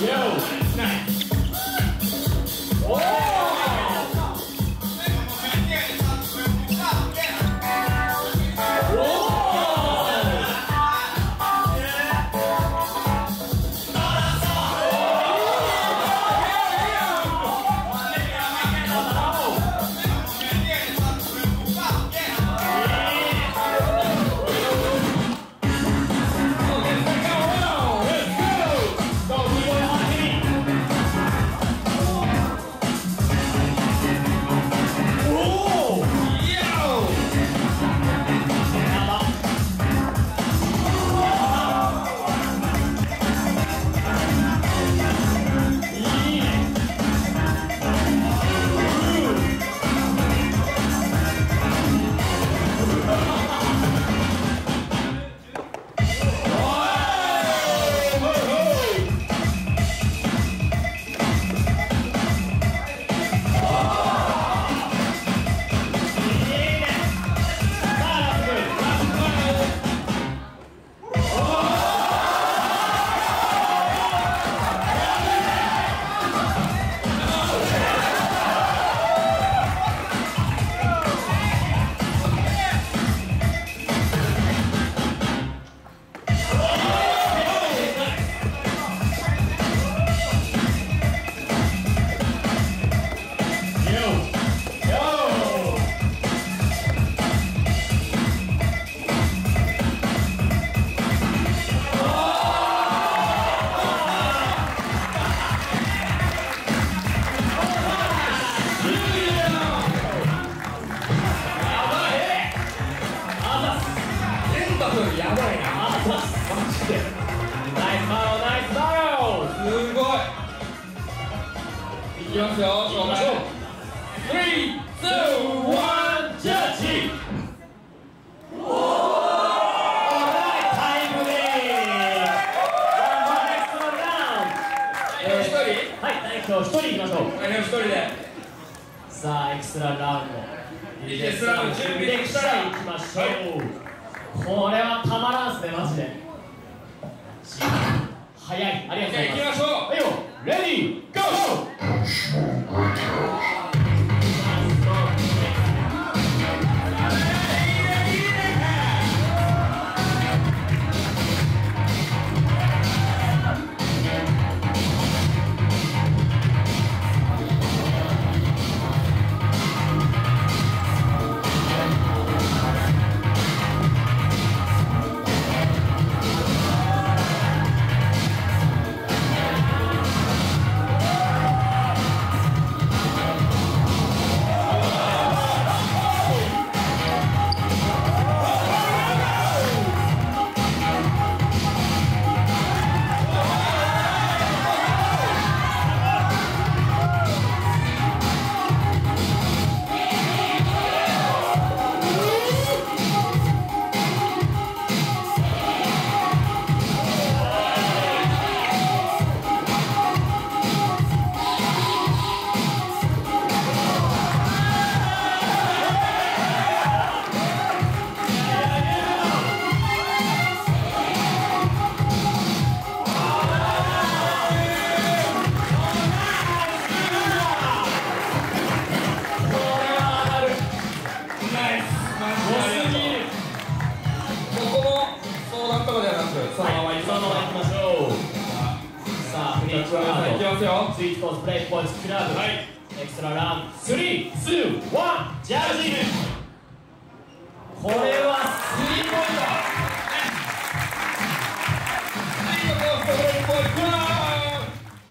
Yo, nice. ますよ。行きましょう3 2 1ジャッジタイムリーワンバーエクストララウンド一人はい代表一人いきましょう代表一人でさあエクストララウンドいいですラ準備できたらいきましょう、これはたまらんっすねマジで早いありがとうございますじゃあ行きましょうはいよレディーゴー Dance Floor Breakout. のまま行きましょうさあフリークラいきますよ。スイートコースプレイボーイズクラブ、はい。エクストララウンド3、2、1ジャージ